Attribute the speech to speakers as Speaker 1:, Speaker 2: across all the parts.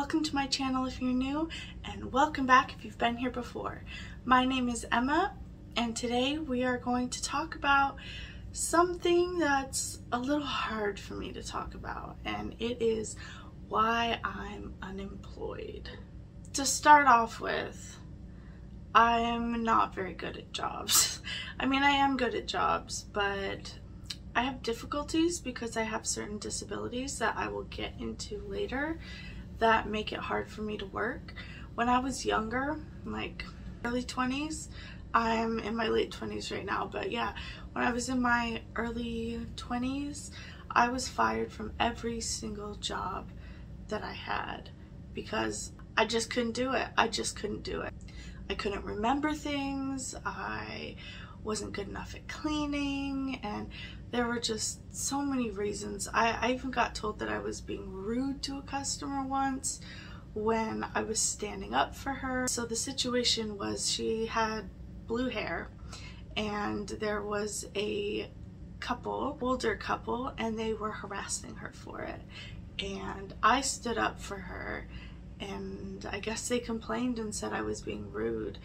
Speaker 1: Welcome to my channel if you're new, and welcome back if you've been here before. My name is Emma, and today we are going to talk about something that's a little hard for me to talk about, and it is why I'm unemployed. To start off with, I'm not very good at jobs. I mean, I am good at jobs, but I have difficulties because I have certain disabilities that I will get into later that make it hard for me to work. When I was younger, like early 20s, I'm in my late 20s right now, but yeah, when I was in my early 20s, I was fired from every single job that I had because I just couldn't do it. I just couldn't do it. I couldn't remember things. I wasn't good enough at cleaning and there were just so many reasons. I, I even got told that I was being rude to a customer once when I was standing up for her. So the situation was she had blue hair and there was a couple, older couple, and they were harassing her for it. And I stood up for her and I guess they complained and said I was being rude.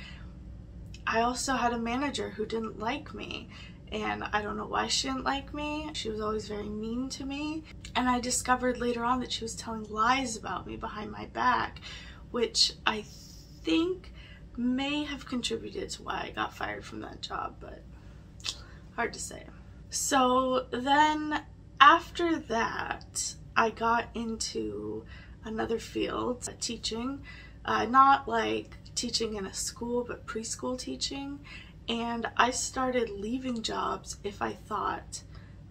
Speaker 1: I also had a manager who didn't like me and I don't know why she didn't like me. She was always very mean to me. And I discovered later on that she was telling lies about me behind my back, which I think may have contributed to why I got fired from that job, but hard to say. So then after that, I got into another field, teaching, uh, not like teaching in a school, but preschool teaching and I started leaving jobs if I thought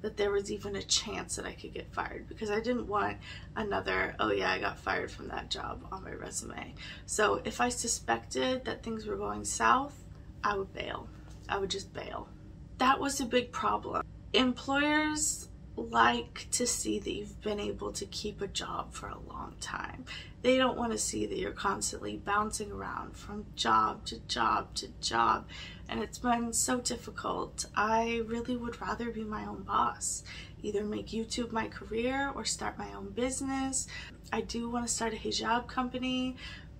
Speaker 1: that there was even a chance that I could get fired because I didn't want another, oh yeah, I got fired from that job on my resume. So if I suspected that things were going south, I would bail. I would just bail. That was a big problem. Employers like to see that you've been able to keep a job for a long time. They don't want to see that you're constantly bouncing around from job to job to job and it's been so difficult. I really would rather be my own boss, either make YouTube my career or start my own business. I do want to start a hijab company,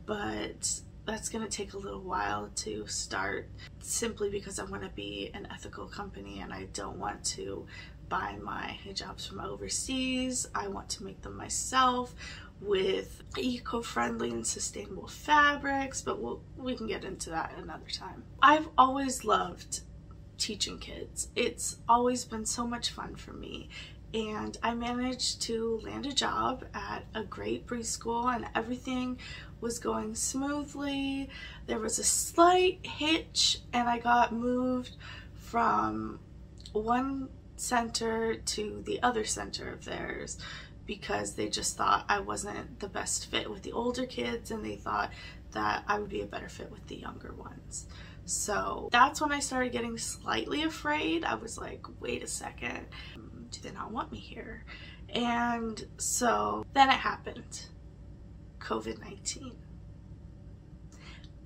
Speaker 1: but that's going to take a little while to start simply because I want to be an ethical company and I don't want to buy my hijabs from overseas. I want to make them myself with eco-friendly and sustainable fabrics, but we'll, we can get into that another time. I've always loved teaching kids. It's always been so much fun for me and I managed to land a job at a great preschool and everything was going smoothly. There was a slight hitch and I got moved from one center to the other center of theirs because they just thought I wasn't the best fit with the older kids and they thought that I would be a better fit with the younger ones. So that's when I started getting slightly afraid. I was like, wait a second, do they not want me here? And so then it happened, COVID-19.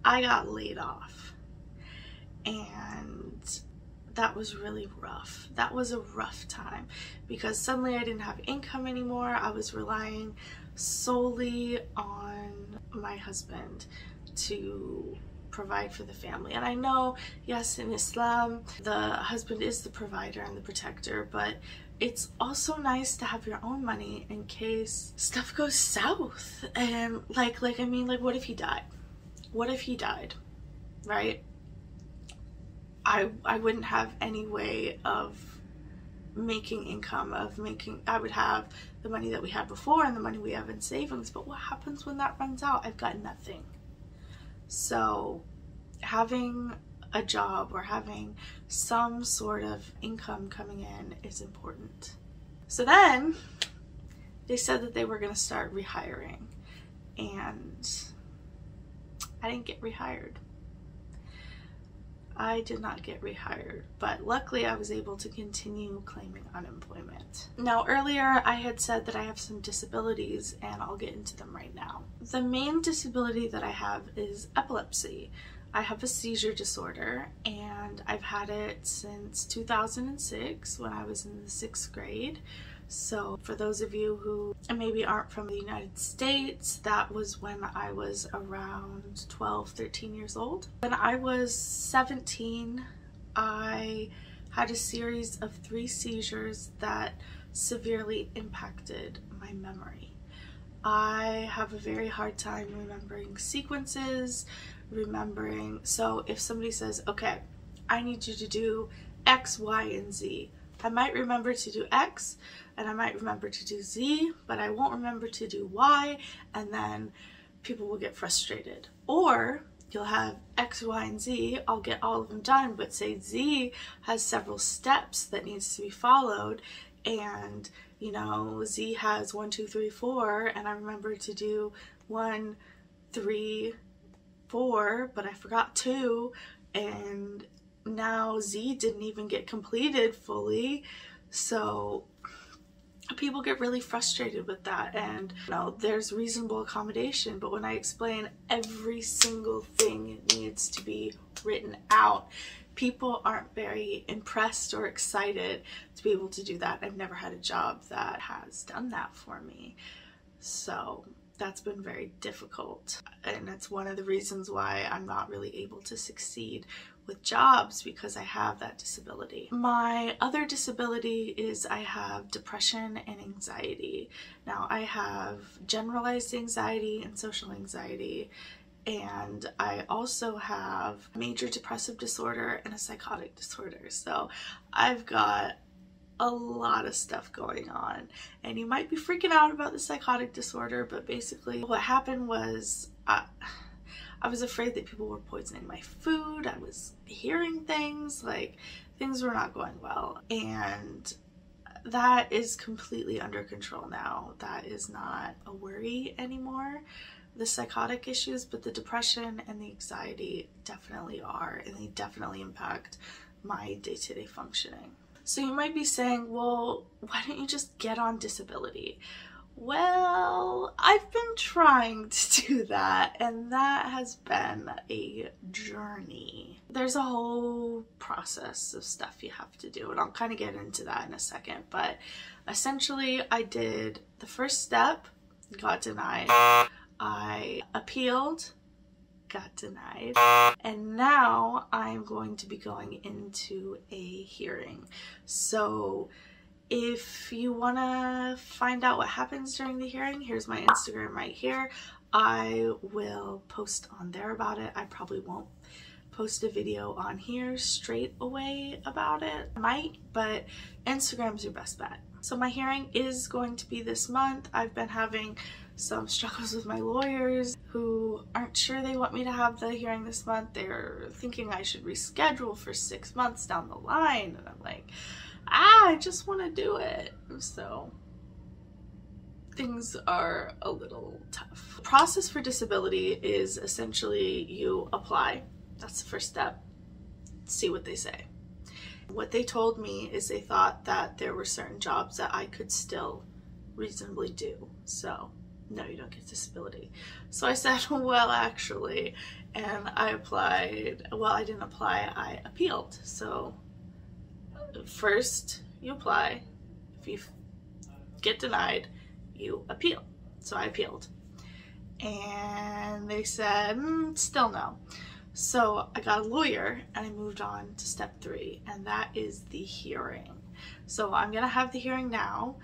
Speaker 1: I got laid off and that was really rough. That was a rough time because suddenly I didn't have income anymore. I was relying solely on my husband to provide for the family. And I know, yes, in Islam, the husband is the provider and the protector, but it's also nice to have your own money in case stuff goes south. And like, like, I mean, like, what if he died? What if he died, right? I, I wouldn't have any way of making income of making I would have the money that we had before and the money we have in savings but what happens when that runs out? I've got nothing. So having a job or having some sort of income coming in is important. So then they said that they were going to start rehiring and I didn't get rehired I did not get rehired, but luckily I was able to continue claiming unemployment. Now earlier I had said that I have some disabilities and I'll get into them right now. The main disability that I have is epilepsy. I have a seizure disorder and I've had it since 2006 when I was in the sixth grade. So for those of you who maybe aren't from the United States, that was when I was around 12, 13 years old. When I was 17, I had a series of three seizures that severely impacted my memory. I have a very hard time remembering sequences, remembering. So if somebody says, okay, I need you to do X, Y, and Z, I might remember to do X and I might remember to do Z, but I won't remember to do Y, and then people will get frustrated. Or you'll have X, Y, and Z, I'll get all of them done, but say Z has several steps that needs to be followed, and you know, Z has one, two, three, four, and I remember to do one, three, four, but I forgot two, and now Z didn't even get completed fully. So people get really frustrated with that and you know there's reasonable accommodation. But when i explain every single thing needs to be written out people aren't very impressed or excited to be able to do that. I've never had a job that has done that for me. So that's been very difficult. And it's one of the reasons why I'm not really able to succeed with jobs because I have that disability. My other disability is I have depression and anxiety. Now I have generalized anxiety and social anxiety and I also have major depressive disorder and a psychotic disorder. So I've got a lot of stuff going on and you might be freaking out about the psychotic disorder but basically what happened was I, I was afraid that people were poisoning my food. I was hearing things like things were not going well. And that is completely under control now. That is not a worry anymore. The psychotic issues but the depression and the anxiety definitely are and they definitely impact my day-to-day functioning. So you might be saying, well, why don't you just get on disability? Well, I've been trying to do that, and that has been a journey. There's a whole process of stuff you have to do, and I'll kind of get into that in a second. But essentially, I did the first step, got denied. I appealed, got denied. And now I'm going to be going into a hearing. So if you want to find out what happens during the hearing, here's my Instagram right here. I will post on there about it. I probably won't post a video on here straight away about it. I might, but Instagram's your best bet. So my hearing is going to be this month. I've been having some struggles with my lawyers who aren't sure they want me to have the hearing this month. They're thinking I should reschedule for six months down the line. And I'm like, ah, I just want to do it. So things are a little tough. The process for disability is essentially you apply. That's the first step. See what they say. What they told me is they thought that there were certain jobs that I could still reasonably do. So no, you don't get disability. So I said, well, actually, and I applied, well, I didn't apply, I appealed. So first you apply, if you get denied, you appeal. So I appealed. And they said, mm, still no. So I got a lawyer and I moved on to step three, and that is the hearing. So I'm gonna have the hearing now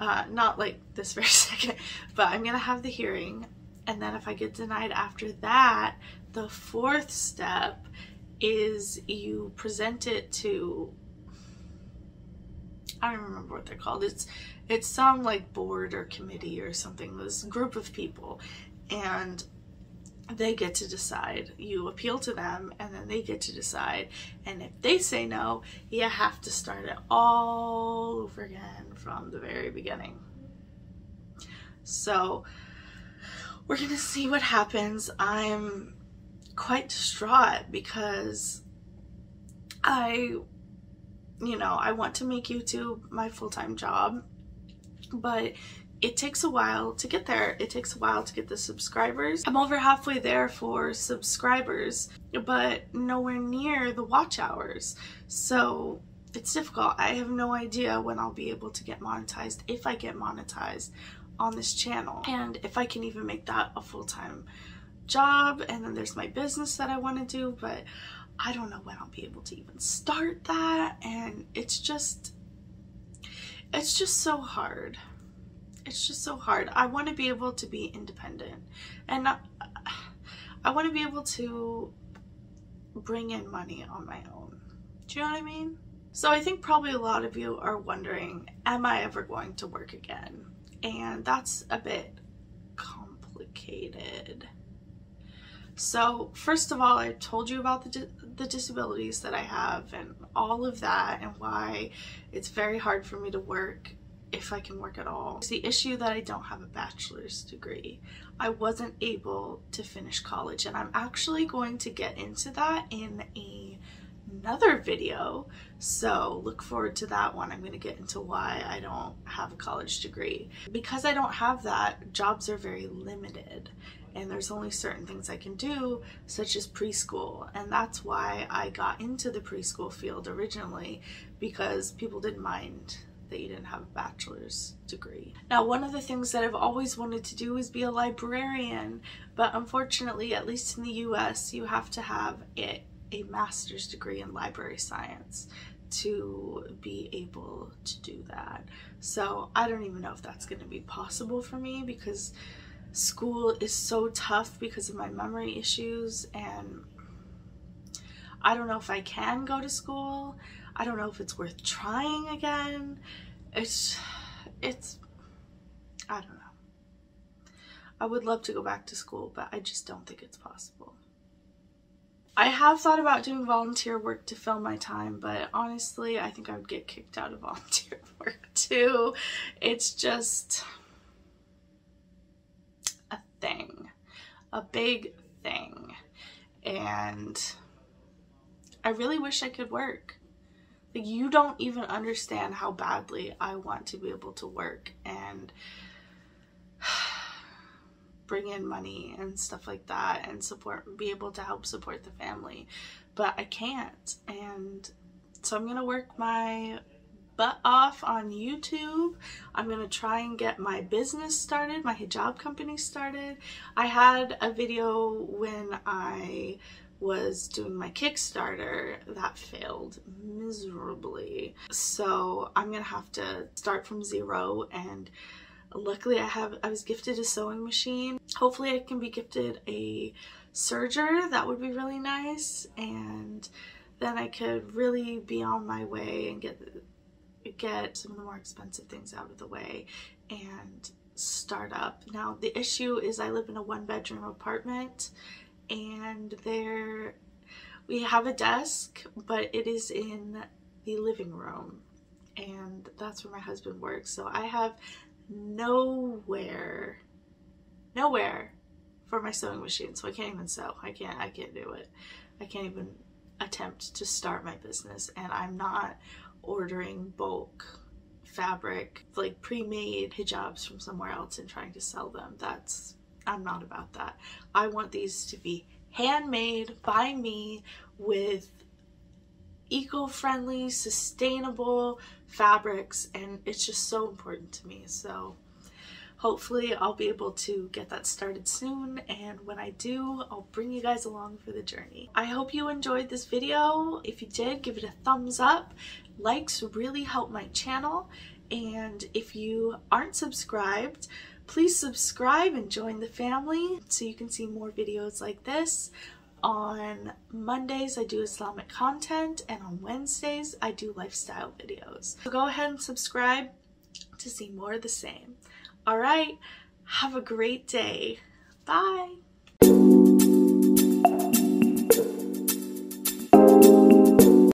Speaker 1: uh, not like this very second, but I'm gonna have the hearing. And then if I get denied after that, the fourth step is you present it to I don't remember what they're called. It's it's some like board or committee or something, this group of people. And they get to decide. You appeal to them and then they get to decide. And if they say no, you have to start it all over again from the very beginning. So we're to see what happens. I'm quite distraught because I, you know, I want to make YouTube my full-time job, but it takes a while to get there. It takes a while to get the subscribers. I'm over halfway there for subscribers, but nowhere near the watch hours. So it's difficult. I have no idea when I'll be able to get monetized, if I get monetized on this channel, and if I can even make that a full-time job. And then there's my business that I want to do, but I don't know when I'll be able to even start that. And it's just, it's just so hard. It's just so hard. I want to be able to be independent and I want to be able to bring in money on my own. Do you know what I mean? So I think probably a lot of you are wondering, am I ever going to work again? And that's a bit complicated. So first of all, I told you about the, the disabilities that I have and all of that and why it's very hard for me to work if I can work at all. It's the issue that I don't have a bachelor's degree. I wasn't able to finish college and I'm actually going to get into that in a, another video. So look forward to that one. I'm going to get into why I don't have a college degree. Because I don't have that, jobs are very limited and there's only certain things I can do, such as preschool. And that's why I got into the preschool field originally, because people didn't mind that you didn't have a bachelor's degree. Now, one of the things that I've always wanted to do is be a librarian, but unfortunately, at least in the US, you have to have a, a master's degree in library science to be able to do that. So I don't even know if that's going to be possible for me because school is so tough because of my memory issues and I don't know if I can go to school. I don't know if it's worth trying again. It's, it's, I don't know. I would love to go back to school, but I just don't think it's possible. I have thought about doing volunteer work to fill my time, but honestly, I think I would get kicked out of volunteer work too. It's just thing, a big thing. And I really wish I could work. Like you don't even understand how badly I want to be able to work and bring in money and stuff like that and support be able to help support the family but I can't and so I'm gonna work my butt off on YouTube. I'm to try and get my business started, my hijab company started. I had a video when I was doing my Kickstarter that failed miserably. So I'm gonna have to start from zero and luckily I have I was gifted a sewing machine. Hopefully I can be gifted a serger. That would be really nice and then I could really be on my way and get get some of the more expensive things out of the way and start up. Now the issue is I live in a one bedroom apartment and there we have a desk but it is in the living room and that's where my husband works. So I have nowhere nowhere for my sewing machine so I can't even sew. I can't I can't do it. I can't even attempt to start my business and I'm not ordering bulk fabric like pre-made hijabs from somewhere else and trying to sell them that's I'm not about that. I want these to be handmade by me with eco-friendly, sustainable fabrics and it's just so important to me. So hopefully I'll be able to get that started soon and when I do I'll bring you guys along for the journey. I hope you enjoyed this video. If you did give it a thumbs up. Likes really help my channel and if you aren't subscribed Please subscribe and join the family so you can see more videos like this. On Mondays, I do Islamic content, and on Wednesdays, I do lifestyle videos. So go ahead and subscribe to see more of the same. All right, have a great day. Bye.